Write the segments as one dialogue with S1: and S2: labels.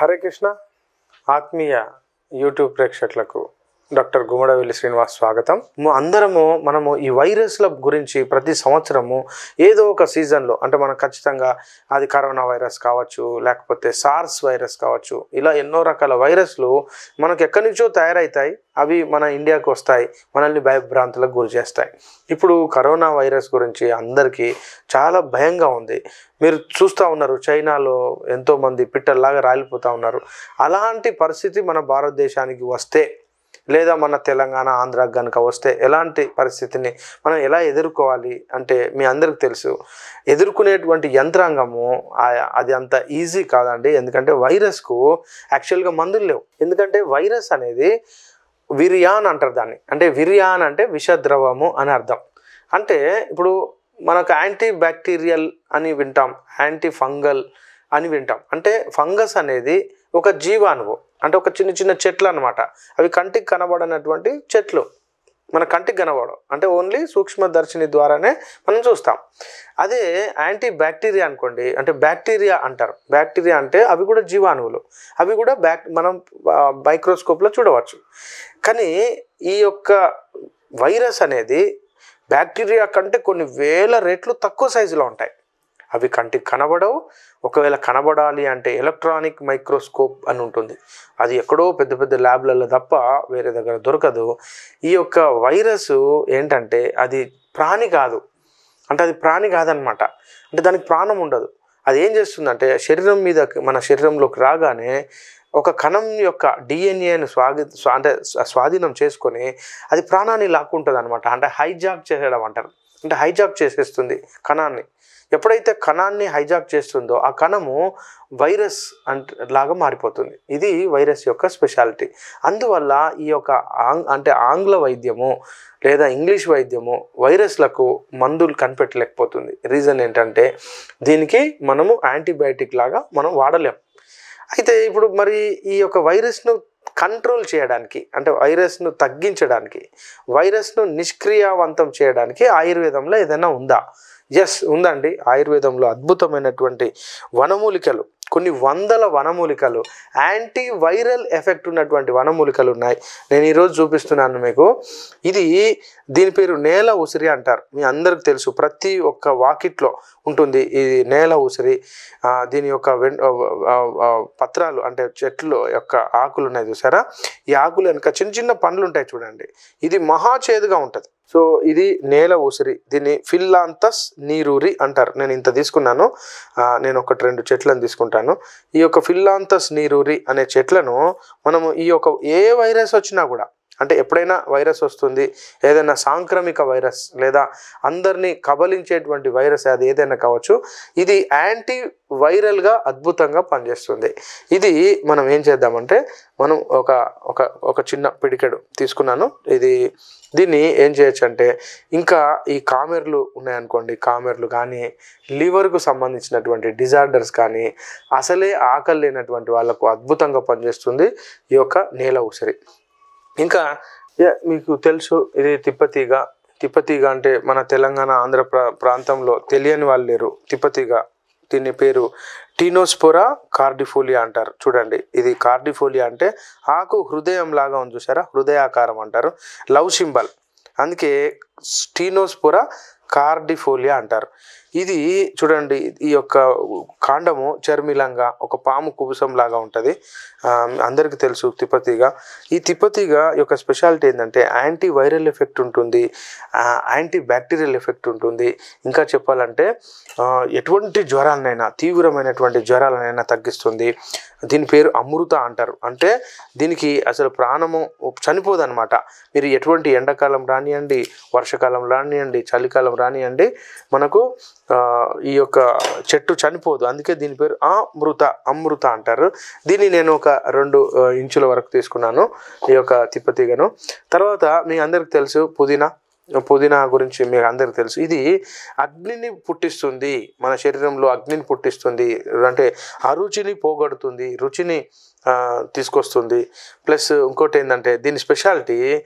S1: హరే కృష్ణ ఆత్మీయ యూట్యూబ్ ప్రేక్షకులకు డాక్టర్ గుమ్మడవెల్లి శ్రీనివాస్ స్వాగతం. అందరము మనము ఈ వైరస్ల గురించి ప్రతి సంవత్సరము ఏదో ఒక సీజన్లో అంటే మనం ఖచ్చితంగా అది కరోనా వైరస్ కావచ్చు లేకపోతే సార్స్ వైరస్ కావచ్చు ఇలా ఎన్నో రకాల వైరస్లు మనకు ఎక్కడి నుంచో తయారవుతాయి అవి మన ఇండియాకు వస్తాయి మనల్ని భయభ్రాంతులకు గురి చేస్తాయి. ఇప్పుడు కరోనా వైరస్ గురించి అందరికీ చాలా భయంగా ఉంది. మీరు చూస్తూ ఉన్నారు చైనాలో ఎంతోమంది పిట్టల్లాగా రాలిపోతూ ఉన్నారు. అలాంటి పరిస్థితి మన భారతదేశానికి వస్తే లేదా మన తెలంగాణ ఆంధ్ర కనుక వస్తే ఎలాంటి పరిస్థితిని మనం ఎలా ఎదుర్కోవాలి అంటే మీ అందరికి తెలుసు. ఎదుర్కొనేటువంటి యంత్రాంగము అది అంత ఈజీ కాదండి. ఎందుకంటే వైరస్కు యాక్చువల్గా మందులు లేవు. ఎందుకంటే వైరస్ అనేది విరియాన్ అంటారు దాన్ని. అంటే విరియాన్ అంటే విషద్రవము అని అర్థం. అంటే ఇప్పుడు మనకు యాంటీ బ్యాక్టీరియల్ అని వింటాం యాంటీ ఫంగల్ అని వింటాం. అంటే ఫంగస్ అనేది ఒక జీవాణువు అంటే ఒక చిన్న చిన్న చెట్లు అనమాట అవి కంటికి కనబడనటువంటి చెట్లు. మన కంటికి కనబడవు. అంటే ఓన్లీ సూక్ష్మదర్శిని ద్వారానే మనం చూస్తాం. అదే యాంటీ బ్యాక్టీరియా అనుకోండి అంటే బ్యాక్టీరియా అంటారు. బ్యాక్టీరియా అంటే అవి కూడా జీవాణువులు. అవి కూడా బ్యాక్ మనం మైక్రోస్కోప్లో చూడవచ్చు. కానీ ఈ యొక్క వైరస్ అనేది బ్యాక్టీరియా కంటే కొన్ని వేల రెట్లు తక్కువ సైజులో ఉంటాయి. అవి కంటికి కనబడవు. ఒకవేళ కనబడాలి అంటే ఎలక్ట్రానిక్ మైక్రోస్కోప్ అని ఉంటుంది. అది ఎక్కడో పెద్ద పెద్ద ల్యాబ్లలో తప్ప వేరే దగ్గర దొరకదు. ఈ యొక్క వైరస్ ఏంటంటే అది ప్రాణి కాదు. అంటే అది ప్రాణి కాదనమాట అంటే దానికి ప్రాణం ఉండదు. అది ఏం చేస్తుందంటే శరీరం మీద మన శరీరంలోకి రాగానే ఒక కణం యొక్క డిఎన్ఏను స్వాగి అంటే స్వాధీనం చేసుకొని అది ప్రాణాన్ని లాక్కుంటుంది అనమాట అంటే హైజాక్ చేయడం అంటారు. అంటే హైజాక్ చేసేస్తుంది కణాన్ని. ఎప్పుడైతే కణాన్ని హైజాక్ చేస్తుందో ఆ కణము వైరస్ అంట లాగా మారిపోతుంది. ఇది వైరస్ యొక్క స్పెషాలిటీ. అందువల్ల ఈ యొక్క ఆంగ్ అంటే ఆంగ్ల వైద్యము లేదా ఇంగ్లీష్ వైద్యము వైరస్లకు మందులు కనిపెట్టలేకపోతుంది. రీజన్ ఏంటంటే దీనికి మనము యాంటీబయాటిక్ లాగా మనం వాడలేం. అయితే ఇప్పుడు మరి ఈ యొక్క వైరస్ను కంట్రోల్ చేయడానికి అంటే వైరస్ను తగ్గించడానికి వైరస్ను నిష్క్రియావంతం చేయడానికి ఆయుర్వేదంలో ఏదైనా ఉందా? ఎస్ ఉందండి. ఆయుర్వేదంలో అద్భుతమైనటువంటి వనమూలికలు కొన్ని వందల వనమూలికలు యాంటీ వైరల్ ఎఫెక్ట్ ఉన్నటువంటి వనమూలికలు ఉన్నాయి. నేను ఈరోజు చూపిస్తున్నాను మీకు. ఇది దీని పేరు నేల ఉసిరి అంటారు. మీ అందరికి తెలుసు ప్రతి ఒక్క వాకిట్లో ఉంటుంది ఇది నేల ఉసిరి. దీని యొక్క వెన్ పత్రాలు అంటే చెట్లు యొక్క ఆకులు ఉన్నాయి చూసారా? ఈ ఆకులు వెనుక చిన్న చిన్న పండ్లు ఉంటాయి చూడండి. ఇది మహా చేదుగా ఉంటుంది. సో ఇది నేల ఉసిరి దీన్ని ఫిల్లాంతస్ నీరూరి అంటారు. నేను ఇంత తీసుకున్నాను. నేను ఒకటి రెండు చెట్లను తీసుకుంటాను. ఈ యొక్క ఫిల్లాంతస్ నీరూరి అనే చెట్లను మనము ఈ యొక్క ఏ వైరస్ వచ్చినా కూడా అంటే ఎప్పుడైనా వైరస్ వస్తుంది ఏదైనా సాంక్రమిక వైరస్ లేదా అందరినీ కబలించేటువంటి వైరస్ అది ఏదైనా కావచ్చు ఇది యాంటీ వైరల్గా అద్భుతంగా పనిచేస్తుంది. ఇది మనం ఏం చేద్దామంటే మనం ఒక ఒక ఒక చిన్న పిడికెడు తీసుకున్నాను. ఇది దీన్ని ఏం చేయొచ్చు అంటే ఇంకా ఈ కామెర్లు ఉన్నాయనుకోండి కామెర్లు కానీ లివర్కు సంబంధించినటువంటి డిజార్డర్స్ కానీ అసలే ఆకలి లేనటువంటి వాళ్ళకు అద్భుతంగా పనిచేస్తుంది ఈ యొక్క నేల ఉసిరి ఇంకా మీకు తెలుసు ఇది తిప్పతీగ. తిప్పతీగ అంటే మన తెలంగాణ ఆంధ్ర ప్రా ప్రాంతంలో తెలియని వాళ్ళు లేరు. తిప్పతీగ దీని పేరు టీనోస్పోరా కార్డిఫోలియా అంటారు. చూడండి ఇది కార్డిఫోలియా అంటే ఆకు హృదయం లాగా ఉంది చూసారా హృదయాకారం అంటారు. Love symbol. అందుకే స్టీనోస్పోరా కార్డిఫోలియా అంటారు. ఇది చూడండి ఈ యొక్క కాండము చర్మిలంగా ఒక పాము కుబుసం లాగా ఉంటుంది అందరికీ తెలుసు తిప్పతీగ. ఈ తిప్పతీగ యొక్క స్పెషాలిటీ ఏంటంటే యాంటీ వైరల్ ఎఫెక్ట్ ఉంటుంది యాంటీ బ్యాక్టీరియల్ ఎఫెక్ట్ ఉంటుంది. ఇంకా చెప్పాలంటే ఎటువంటి జ్వరాలనైనా తీవ్రమైనటువంటి జ్వరాలనైనా తగ్గిస్తుంది. దీని పేరు అమృత అంటారు. అంటే దీనికి అసలు ప్రాణము చనిపోదన్నమాట. మీరు ఎటువంటి ఎండాకాలం రానియండి వర్షాకాలం రానియండి చలికాలం రానియండి మనకు ఈ యొక్క చెట్టు చనిపోదు. అందుకే దీని పేరు అమృత అమృత అంటారు. దీన్ని నేను ఒక రెండు ఇంచుల వరకు తీసుకున్నాను. ఈ యొక్క తిప్పతీగను. తర్వాత మీ అందరికి తెలుసు పుదీనా. పుదీనా గురించి మీకు అందరికి తెలుసు. ఇది అగ్నిని పుట్టిస్తుంది. మన శరీరంలో అగ్నిని పుట్టిస్తుంది. అంటే అరుచిని పోగొడుతుంది. రుచిని తీసుకొస్తుంది. ప్లస్ ఇంకోటి ఏంటంటే దీని స్పెషాలిటీ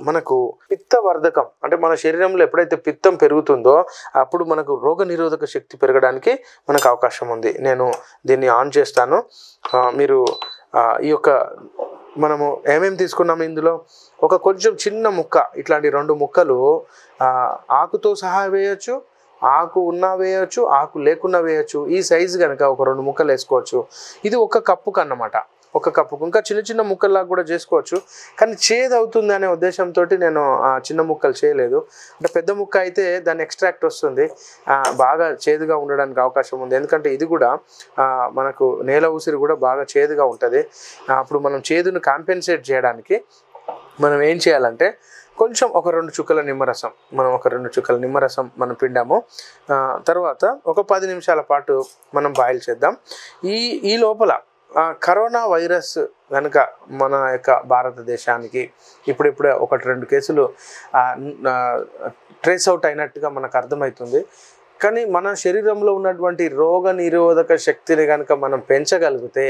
S1: మనకు పిత్తవర్ధకం. అంటే మన శరీరంలో ఎప్పుడైతే పిత్తం పెరుగుతుందో అప్పుడు మనకు రోగ నిరోధక శక్తి పెరగడానికి మనకు అవకాశం ఉంది. నేను దీన్ని ఆన్ చేస్తాను. మీరు ఈ యొక్క మనము ఏమేమి తీసుకున్నాము ఇందులో? ఒక కొంచెం చిన్న ముక్క ఇట్లాంటి రెండు ముక్కలు ఆకుతో సహా వేయచ్చు ఆకు ఉన్నా వేయచ్చు ఆకు లేకున్నా వేయచ్చు. ఈ సైజు కనుక ఒక రెండు ముక్కలు వేసుకోవచ్చు. ఇది ఒక కప్పుకు అన్నమాట ఒక కప్పుకు ఇంకా చిన్న చిన్న ముక్కల్లాగా కూడా చేసుకోవచ్చు. కానీ చేదు అవుతుంది అనే ఉద్దేశంతో నేను చిన్న ముక్కలు చేయలేదు. అంటే పెద్ద ముక్క అయితే దాని ఎక్స్ట్రాక్ట్ వస్తుంది. బాగా చేదుగా ఉండడానికి అవకాశం ఉంది. ఎందుకంటే ఇది కూడా మనకు నేల ఉసిరి కూడా బాగా చేదుగా ఉంటుంది. అప్పుడు మనం చేదును కాంపెన్సేట్ చేయడానికి మనం ఏం చేయాలంటే కొంచెం ఒక రెండు చుక్కల నిమ్మరసం మనం ఒక రెండు చుక్కల నిమ్మరసం మనం పిండాము. తర్వాత ఒక పది నిమిషాల పాటు మనం బాయిల్ చేద్దాం. ఈ ఈ లోపల కరోనా వైరస్ కనుక మన యొక్క భారతదేశానికి ఇప్పుడిప్పుడే ఒకటి రెండు కేసులు ట్రేస్ అవుట్ అయినట్టుగా మనకు అర్థమవుతుంది. కానీ మన శరీరంలో ఉన్నటువంటి రోగ నిరోధక శక్తిని కనుక మనం పెంచగలిగితే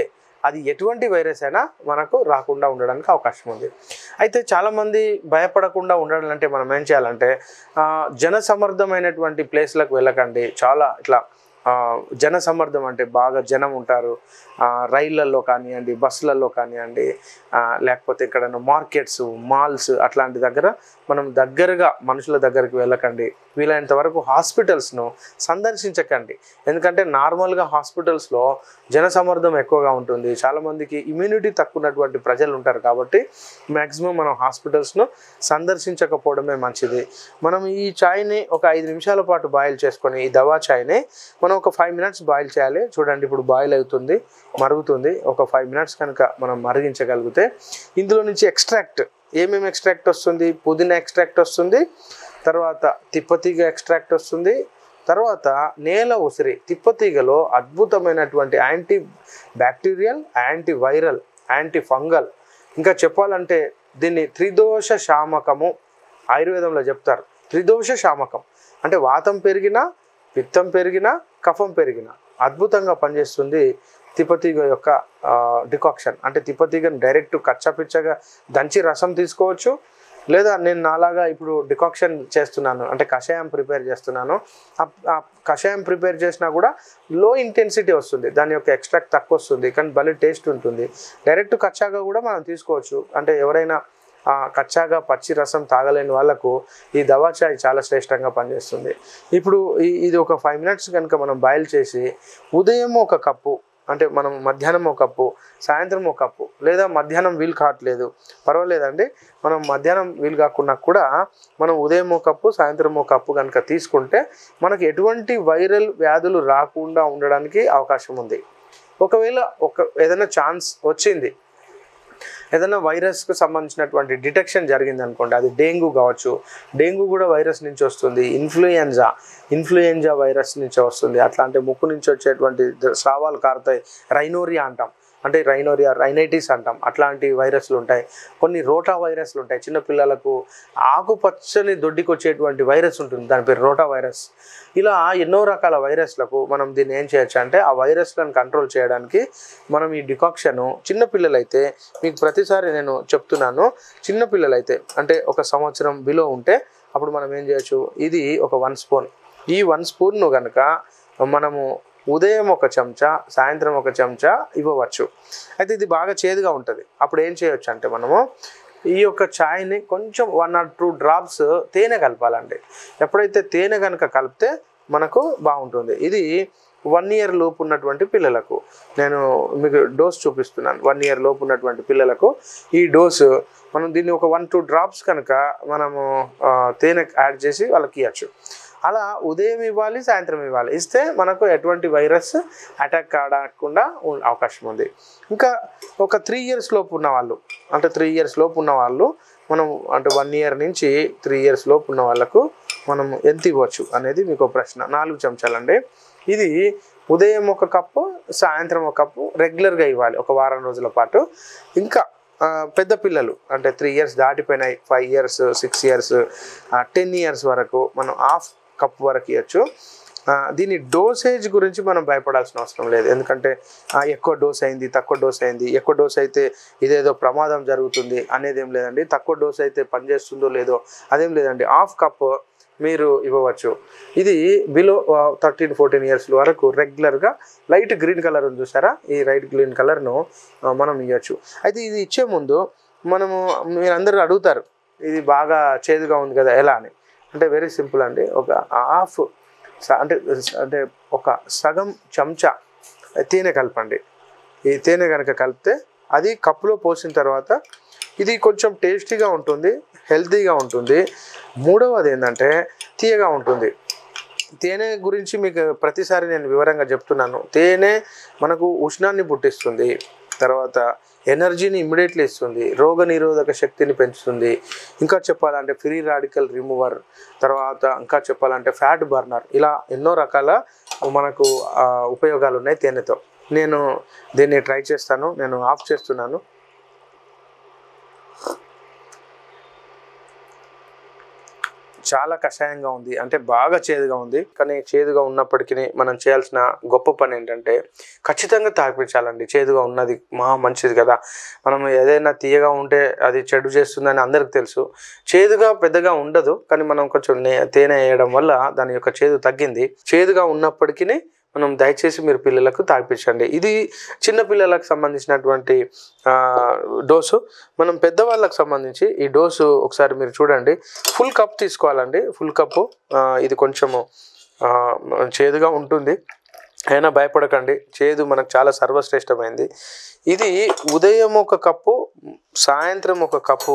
S1: అది ఎటువంటి వైరస్ అయినా మనకు రాకుండా ఉండడానికి అవకాశం ఉంది. అయితే చాలామంది భయపడకుండా ఉండాలంటే మనం ఏం చేయాలంటే జనసమర్థమైనటువంటి జన సమర్థమైనటువంటి ప్లేస్లకు వెళ్ళకండి. చాలా ఇట్లా జన సమర్థం అంటే బాగా జనం ఉంటారు. రైళ్ళల్లో కానివ్వండి బస్సులలో కానివ్వండి లేకపోతే ఎక్కడైనా మార్కెట్స్ మాల్స్ అట్లాంటి దగ్గర మనం దగ్గరగా మనుషుల దగ్గరికి వెళ్ళకండి. వీలైనంత వరకు హాస్పిటల్స్ను సందర్శించకండి. ఎందుకంటే నార్మల్గా హాస్పిటల్స్లో జన సమర్థం ఎక్కువగా ఉంటుంది. చాలామందికి ఇమ్యూనిటీ తక్కువ ఉన్నటువంటి ప్రజలు ఉంటారు కాబట్టి మ్యాక్సిమం మనం హాస్పిటల్స్ను సందర్శించకపోవడమే మంచిది. మనం ఈ చాయ్ని ఒక ఐదు నిమిషాల పాటు బాయిల్ చేసుకొని ఈ దవా చాయ్ని మనం ఒక ఫైవ్ మినిట్స్ బాయిల్ చేయాలి. చూడండి ఇప్పుడు బాయిల్ అవుతుంది మరుగుతుంది. ఒక ఫైవ్ మినిట్స్ కనుక మనం మరిగించగలిగితే ఇందులో నుంచి ఎక్స్ట్రాక్ట్ ఏమేమి ఎక్స్ట్రాక్ట్ వస్తుంది? పుదీనా ఎక్స్ట్రాక్ట్ వస్తుంది తర్వాత తిప్పతీగ ఎక్స్ట్రాక్ట్ వస్తుంది తర్వాత నేల ఉసిరి. తిప్పతీగలో అద్భుతమైనటువంటి anti bacterial anti viral anti fungal ఇంకా చెప్పాలంటే దీన్ని త్రిదోష శామకము ఆయుర్వేదంలో చెప్తారు. త్రిదోష శామకం. అంటే వాతం పెరిగినా పిత్తం పెరిగినా కఫం పెరిగినా అద్భుతంగా పనిచేస్తుంది తిప్పతీగ యొక్క డికాక్షన్. అంటే తిప్పతీగను డైరెక్ట్ కచ్చపిచ్చగా దంచి రసం తీసుకోవచ్చు. లేదా నేను నాలాగా ఇప్పుడు డికాక్షన్ చేస్తున్నాను అంటే కషాయం ప్రిపేర్ చేస్తున్నాను. ఆ- కషాయం ప్రిపేర్ చేసినా కూడా లో ఇంటెన్సిటీ వస్తుంది. దాని యొక్క ఎక్స్ట్రాక్ట్ తక్కువ వస్తుంది. కానీ భలే టేస్ట్ ఉంటుంది. డైరెక్ట్ కచ్చాగా కూడా మనం తీసుకోవచ్చు. అంటే ఎవరైనా కచ్చాగా పచ్చి రసం తాగలేని వాళ్ళకు ఈ దవా చాయ్ చాలా శ్రేష్టంగా పనిచేస్తుంది. ఇప్పుడు ఇది ఒక ఫైవ్ మినిట్స్ కనుక మనం బాయిల్ చేసి ఉదయం ఒక కప్పు అంటే మనం మధ్యాహ్నం ఒక కప్పు సాయంత్రం ఒక కప్పు లేదా మధ్యాహ్నం వీలు కావట్లేదు పర్వాలేదండి. మనం మధ్యాహ్నం వీలు కాకుండా కూడా మనం ఉదయం ఒక కప్పు సాయంత్రం ఒక కప్పు కనుక తీసుకుంటే మనకి ఎటువంటి వైరల్ వ్యాధులు రాకుండా ఉండడానికి అవకాశం ఉంది. ఒకవేళ ఒక ఏదైనా ఛాన్స్ వచ్చింది ఏదైనా వైరస్కు సంబంధించినటువంటి డిటెక్షన్ జరిగింది అనుకోండి అది డెంగ్యూ కావచ్చు. డెంగ్యూ కూడా వైరస్ నుంచి వస్తుంది. ఇన్ఫ్లుయెంజా ఇన్ఫ్లుయెంజా వైరస్ నుంచి వస్తుంది. అట్లాంటి ముక్కు నుంచి వచ్చేటువంటి స్రావాలు కారుతాయి. రైనోరియా అంటాం. అంటే రైనోరియా రైనైటిస్ అంటాం. అట్లాంటి వైరస్లు ఉంటాయి. కొన్ని రోటా వైరస్లు ఉంటాయి. చిన్నపిల్లలకు ఆకుపచ్చని దొడ్డికొచ్చేటువంటి వైరస్ ఉంటుంది. దాని పేరు రోటా వైరస్ ఇలా ఎన్నో రకాల వైరస్లకు మనం దీన్ని ఏం చేయొచ్చు అంటే ఆ వైరస్లను కంట్రోల్ చేయడానికి మనం ఈ డికాక్షను చిన్నపిల్లలైతే మీకు ప్రతిసారి నేను చెప్తున్నాను చిన్నపిల్లలైతే అంటే ఒక సంవత్సరం బిలో ఉంటే అప్పుడు మనం ఏం చేయొచ్చు? ఇది ఒక వన్ స్పూన్ ఈ వన్ స్పూన్ను కనుక మనము ఉదయం ఒక చెంచా సాయంత్రం ఒక చెంచా ఇవ్వవచ్చు. అయితే ఇది బాగా చేదుగా ఉంటుంది. అప్పుడు ఏం చేయొచ్చు అంటే మనము ఈ యొక్క ఛాయ్ని కొంచెం వన్ ఆర్ టూ డ్రాప్స్ తేనె కలపాలండి. ఎప్పుడైతే తేనె కనుక కలిపితే మనకు బాగుంటుంది. ఇది వన్ ఇయర్ లోపు ఉన్నటువంటి పిల్లలకు నేను మీకు డోస్ చూపిస్తున్నాను. వన్ ఇయర్ లోపు ఉన్నటువంటి పిల్లలకు ఈ డోసు మనం దీన్ని ఒక వన్ టూ డ్రాప్స్ కనుక మనము తేనె యాడ్ చేసి వాళ్ళకి ఇవ్వచ్చు అలా ఉదయం ఇవ్వాలి సాయంత్రం ఇవ్వాలి. ఇస్తే మనకు ఎటువంటి వైరస్ అటాక్ కాకుండా అవకాశం ఉంది. ఇంకా ఒక త్రీ ఇయర్స్ లోపు ఉన్న వాళ్ళు అంటే త్రీ ఇయర్స్ లోపు ఉన్న వాళ్ళు మనం అంటే వన్ ఇయర్ నుంచి త్రీ ఇయర్స్ లోపు ఉన్న వాళ్ళకు మనం ఎంత ఇవ్వచ్చు అనేది మీకు ప్రశ్న. నాలుగు చెంచాలండి. ఇది ఉదయం ఒక కప్పు సాయంత్రం ఒక కప్పు రెగ్యులర్గా ఇవ్వాలి ఒక వారం రోజుల పాటు. ఇంకా పెద్ద పిల్లలు అంటే three years దాటిపోయినాయి five years six years ten years వరకు మనం హాఫ్ కప్ వరకు ఇవ్వచ్చు దీని డోసేజ్ గురించి మనం భయపడాల్సిన అవసరం లేదు. ఎందుకంటే ఎక్కువ డోస్ అయింది తక్కువ డోస్ అయింది ఎక్కువ డోస్ అయితే ఇదేదో ప్రమాదం జరుగుతుంది అనేది ఏం లేదండి. తక్కువ డోస్ అయితే పనిచేస్తుందో లేదో అదేం లేదండి. హాఫ్ కప్ మీరు ఇవ్వవచ్చు. ఇది బిలో థర్టీన్ ఫోర్టీన్ ఇయర్స్ వరకు రెగ్యులర్గా లైట్ గ్రీన్ కలర్ ఉంది చూసారా? ఈ లైట్ గ్రీన్ కలర్ను మనం ఇవ్వచ్చు అయితే ఇది ఇచ్చే ముందు మనము మీరు అందరూ అడుగుతారు ఇది బాగా చేదుగా ఉంది కదా ఎలా అని. అంటే వెరీ సింపుల్ అండి. ఒక హాఫ్ అంటే అంటే ఒక సగం చెంచా తేనె కలపండి. ఈ తేనె కనుక కలిపితే అది కప్పులో పోసిన తర్వాత ఇది కొంచెం టేస్టీగా ఉంటుంది హెల్తీగా ఉంటుంది. మూడవది ఏంటంటే తీయగా ఉంటుంది. తేనె గురించి మీకు ప్రతిసారి నేను వివరంగా చెప్తున్నాను. తేనె మనకు ఉష్ణాన్ని పుట్టిస్తుంది. తర్వాత ఎనర్జీని ఇమ్మీడియట్లీ ఇస్తుంది రోగ నిరోధక శక్తిని పెంచుతుంది. ఇంకా చెప్పాలంటే ఫ్రీ రాడికల్ రిమూవర్ తర్వాత ఇంకా చెప్పాలంటే ఫ్యాట్ బర్నర్. ఇలా ఎన్నో రకాల మనకు ఉపయోగాలు ఉన్నాయి తేనెతో. నేను దీన్ని ట్రై చేస్తాను నేను ఆఫ్ చేస్తున్నాను. చాలా కషాయంగా ఉంది. అంటే బాగా చేదుగా ఉంది. కానీ చేదుగా ఉన్నప్పటికీ మనం చేయాల్సిన గొప్ప పని ఏంటంటే ఖచ్చితంగా తాగిపించాలండి. చేదుగా ఉన్నది మా మంచిది కదా. మనం ఏదైనా తీయగా ఉంటే అది చెడు చేస్తుందని అందరికి తెలుసు. చేదుగా పెద్దగా ఉండదు. కానీ మనం కొంచెం తేనె వేయడం వల్ల దాని యొక్క చేదు తగ్గింది. చేదుగా ఉన్నప్పటికీ మనం దయచేసి మీరు పిల్లలకు తాగిపించండి. ఇది చిన్న పిల్లలకు సంబంధించినటువంటి డోసు. మనం పెద్దవాళ్ళకు సంబంధించి ఈ డోసు ఒకసారి మీరు చూడండి. ఫుల్ కప్ తీసుకోవాలండి. ఫుల్ కప్పు ఇది కొంచెము చేదుగా ఉంటుంది. అయినా భయపడకండి. చేదు మనకు చాలా సర్వశ్రేష్టమైంది. ఇది ఉదయం ఒక కప్పు సాయంత్రం ఒక కప్పు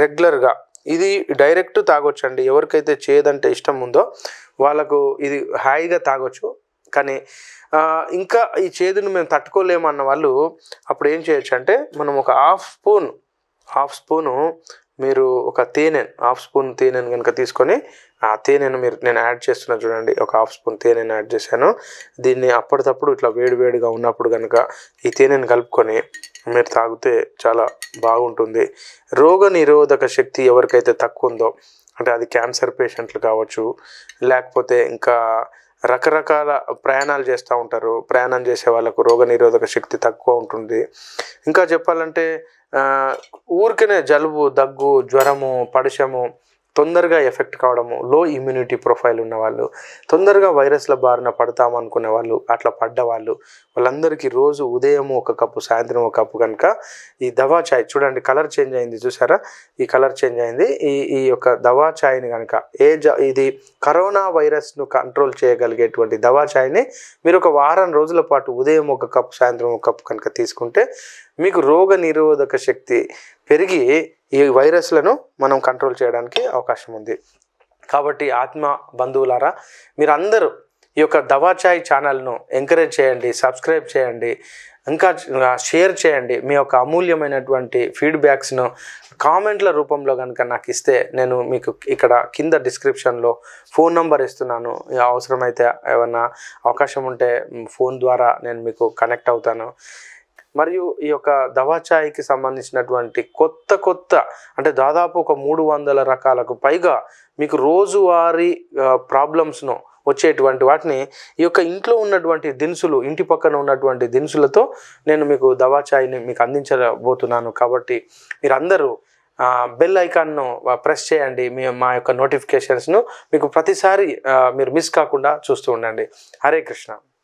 S1: రెగ్యులర్గా. ఇది డైరెక్ట్ తాగొచ్చండి. ఎవరికైతే చేదంటే ఇష్టం ఉందో వాళ్ళకు ఇది హాయిగా తాగొచ్చు. కానీ ఇంకా ఈ చేదును మేము తట్టుకోలేము అన్న వాళ్ళు అప్పుడు ఏం చేయొచ్చు అంటే మనం ఒక హాఫ్ స్పూన్ హాఫ్ స్పూను మీరు ఒక తేనె హాఫ్ స్పూన్ తేనెను కనుక తీసుకొని ఆ తేనెను మీరు నేను యాడ్ చేస్తున్నా చూడండి ఒక హాఫ్ స్పూన్ తేనెను యాడ్ చేశాను. దీన్ని అప్పటికప్పుడు ఇట్లా వేడివేడిగా ఉన్నప్పుడు కనుక ఈ తేనెను కలుపుకొని మీరు తాగితే చాలా బాగుంటుంది. రోగ నిరోధక శక్తి ఎవరికైతే తక్కువ ఉందో అంటే అది క్యాన్సర్ పేషెంట్లు కావచ్చు లేకపోతే ఇంకా రకరకాల ప్రయాణాలు చేస్తూ ఉంటారు. ప్రయాణం చేసే వాళ్ళకు రోగ నిరోధక శక్తి తక్కువ ఉంటుంది. ఇంకా చెప్పాలంటే ఊరికనే జలుబు దగ్గు జ్వరము పడిశము తొందరగా ఎఫెక్ట్ కావడము లో ఇమ్యూనిటీ ప్రొఫైల్ ఉన్న వాళ్ళు తొందరగా వైరస్ల బారిన పడతామనుకునే వాళ్ళు అట్లా పడ్డవాళ్ళు వాళ్ళందరికీ రోజు ఉదయం ఒక కప్పు సాయంత్రం ఒక కప్పు కనుక ఈ దవా చాయ్ చూడండి కలర్ చేంజ్ అయింది చూసారా? ఈ కలర్ చేంజ్ అయింది. ఈ ఈ యొక్క దవా చాయ్ని కనుక ఏ ఇది కరోనా వైరస్ను కంట్రోల్ చేయగలిగేటువంటి దవా చాయ్ని మీరు ఒక వారం రోజుల పాటు ఉదయం ఒక కప్పు సాయంత్రం ఒక కప్పు కనుక తీసుకుంటే మీకు రోగ నిరోధక శక్తి పెరిగి ఈ వైరస్లను మనం కంట్రోల్ చేయడానికి అవకాశం ఉంది. కాబట్టి ఆత్మ బంధువులారా మీరందరూ ఈ యొక్క దవా చాయ్ ఛానల్ను ఎంకరేజ్ చేయండి సబ్స్క్రైబ్ చేయండి ఇంకా షేర్ చేయండి. మీ యొక్క అమూల్యమైనటువంటి ఫీడ్బ్యాక్స్ను కామెంట్ల రూపంలో కనుక నాకు ఇస్తే నేను మీకు ఇక్కడ కింద డిస్క్రిప్షన్లో ఫోన్ నంబర్ ఇస్తున్నాను. అవసరమైతే ఏమన్నా అవకాశం ఉంటే ఫోన్ ద్వారా నేను మీకు కనెక్ట్ అవుతాను. మరియు ఈ యొక్క దవాచాయికి సంబంధించినటువంటి కొత్త కొత్త అంటే దాదాపు ఒక మూడు వందల రకాలకు పైగా మీకు రోజువారీ ప్రాబ్లమ్స్ను వచ్చేటువంటి వాటిని ఈ యొక్క ఇంట్లో ఉన్నటువంటి దినుసులు ఇంటి పక్కన ఉన్నటువంటి దినుసులతో నేను మీకు దవాచాయిని మీకు అందించబోతున్నాను. కాబట్టి మీరందరూ బెల్ ఐకాన్ను ప్రెస్ చేయండి. మీ మా యొక్క నోటిఫికేషన్స్ను మీకు ప్రతిసారి మీరు మిస్ కాకుండా చూస్తూ ఉండండి. హరే కృష్ణ.